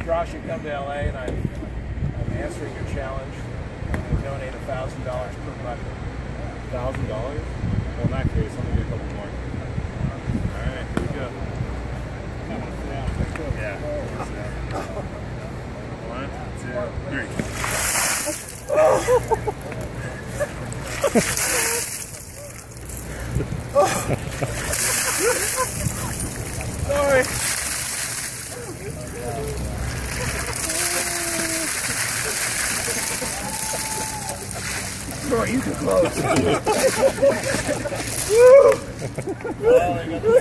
Straw should come to LA and I'm, I'm answering your challenge. I donate a thousand dollars per bucket. Thousand dollars? Well, in that case, let me get a couple more. All right, here we go. Yeah. One, two, three. Sorry. Bro, you too close.